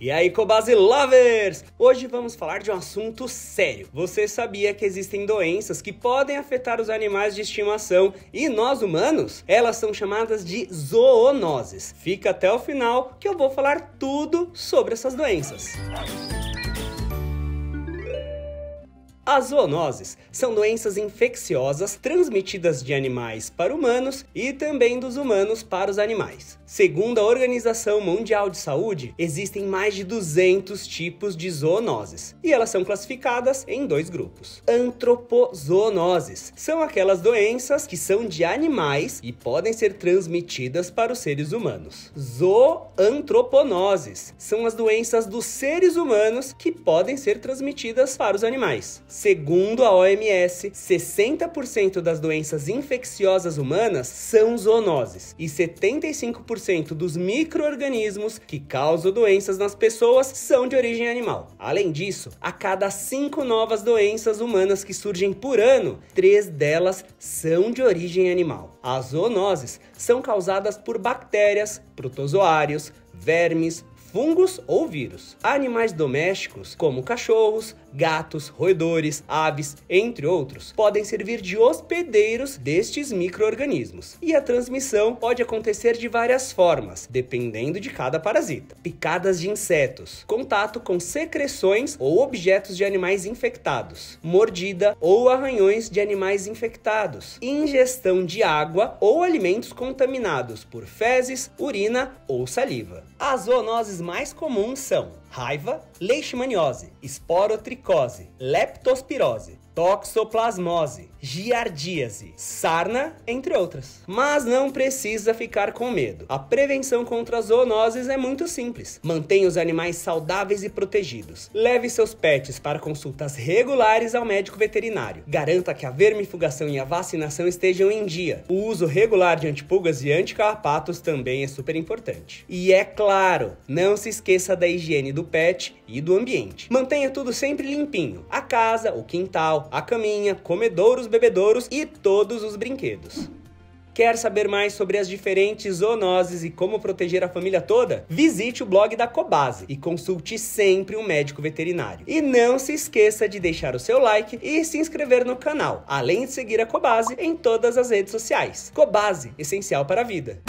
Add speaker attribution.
Speaker 1: E aí, Cobase Lovers! Hoje vamos falar de um assunto sério. Você sabia que existem doenças que podem afetar os animais de estimação e nós humanos? Elas são chamadas de zoonoses. Fica até o final que eu vou falar tudo sobre essas doenças. As zoonoses são doenças infecciosas transmitidas de animais para humanos e também dos humanos para os animais. Segundo a Organização Mundial de Saúde, existem mais de 200 tipos de zoonoses e elas são classificadas em dois grupos. Antropozoonoses são aquelas doenças que são de animais e podem ser transmitidas para os seres humanos. Zoantroponoses são as doenças dos seres humanos que podem ser transmitidas para os animais. Segundo a OMS, 60% das doenças infecciosas humanas são zoonoses e 75% dos microorganismos que causam doenças nas pessoas são de origem animal. Além disso, a cada cinco novas doenças humanas que surgem por ano, três delas são de origem animal. As zoonoses são causadas por bactérias, protozoários, vermes, fungos ou vírus. Animais domésticos, como cachorros, gatos, roedores, aves, entre outros, podem servir de hospedeiros destes microorganismos. E a transmissão pode acontecer de várias formas, dependendo de cada parasita. Picadas de insetos, contato com secreções ou objetos de animais infectados, mordida ou arranhões de animais infectados, ingestão de água ou alimentos contaminados por fezes, urina ou saliva. As zoonoses mais comuns são raiva, leishmaniose, esporotricose, leptospirose, toxoplasmose, giardíase, sarna, entre outras. Mas não precisa ficar com medo. A prevenção contra as zoonoses é muito simples. Mantenha os animais saudáveis e protegidos. Leve seus pets para consultas regulares ao médico veterinário. Garanta que a vermifugação e a vacinação estejam em dia. O uso regular de antipulgas e anticarrapatos também é super importante. E é claro, não se esqueça da higiene do pet e do ambiente. Mantenha tudo sempre limpinho. A casa, o quintal, a caminha, comedouros, bebedouros e todos os brinquedos. Quer saber mais sobre as diferentes zoonoses e como proteger a família toda? Visite o blog da Cobase e consulte sempre um médico veterinário. E não se esqueça de deixar o seu like e se inscrever no canal, além de seguir a Cobase em todas as redes sociais. Cobase, essencial para a vida.